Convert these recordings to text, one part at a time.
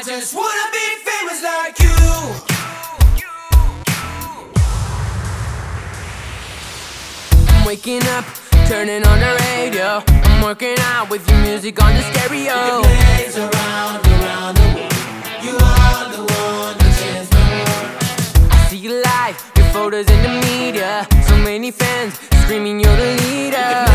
I just wanna be famous like you. I'm waking up, turning on the radio. I'm working out with your music on the stereo. It plays around around the world. You are the one that changed the world. I see you live, your photos in the media. So many fans screaming, you're the leader.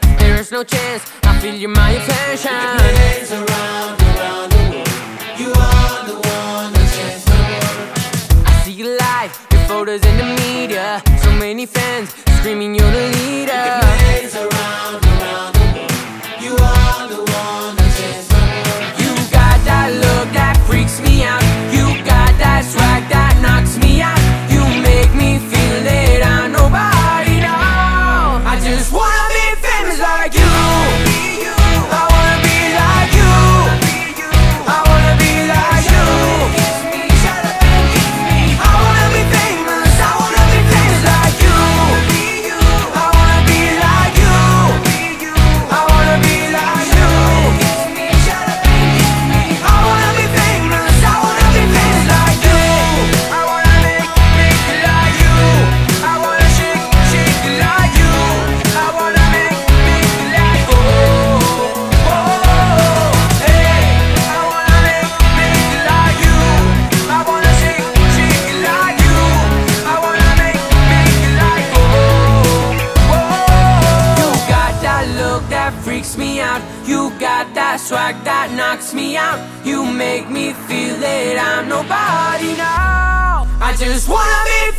There is no chance, I feel you my attention. It around, the world. You are the one changed the I see you live, your photos in the media. So many fans, screaming you're the leader. swag that knocks me out. You make me feel that I'm nobody now. I just wanna be